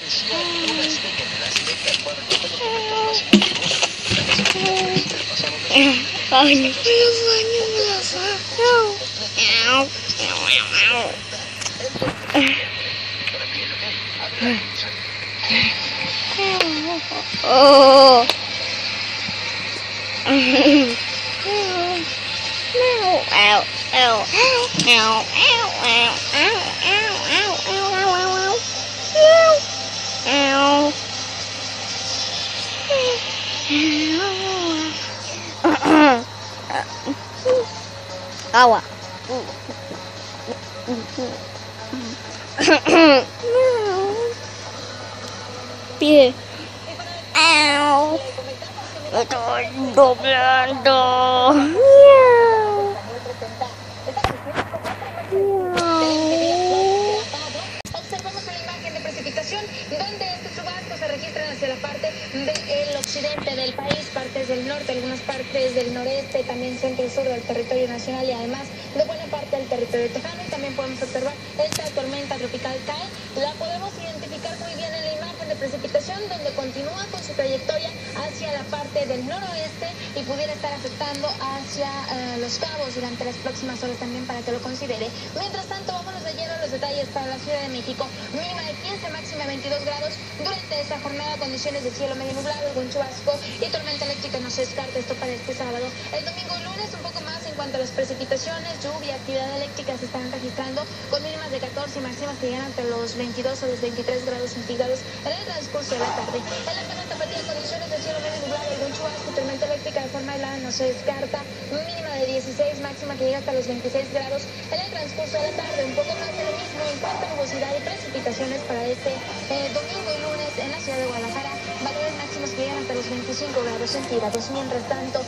Ay, Oh. Ow, ow, ow, ow, ow, ow, ow, ow. Aua. À. Pia. Ow. Tôi đột lên rồi. Donde estos chubascos se registran hacia la parte del occidente del país, partes del norte, algunas partes del noreste, también centro y sur del territorio nacional y además de buena parte del territorio tejano. Y también podemos observar esta tormenta tropical CAE. La podemos identificar muy bien en la imagen de precipitación donde continúa con su trayectoria hacia la parte del noroeste y pudiera estar afectando hacia eh, los cabos durante las próximas horas también para que lo considere. Mientras tanto, vámonos de lleno a los detalles para la Ciudad de México. Mínima de 15, máxima de 22 grados. Durante esta jornada, condiciones de cielo medio nublado, algún chubasco y tormenta eléctrica no se descarta esto para este sábado. El domingo y lunes un poco más en cuanto a las precipitaciones, lluvia, actividad eléctrica se están registrando con mínimas de 14 y máximas que llegan entre los 22 o los 23 grados centígrados en transcurso de la tarde. En la zona tapatía, condiciones de cielo medio nublado, algún chubasco, tormenta eléctrica de forma helada no se descarta. Mínima de 16, máxima que llega hasta los 26 grados en el transcurso de la tarde. Un poco más de lo mismo en cuanto a nubosidad y precipitaciones para este eh, domingo y lunes en la ciudad de Guadalajara. Valores máximos que llegan hasta los 25 grados centígrados. Mientras tanto,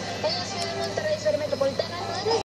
en la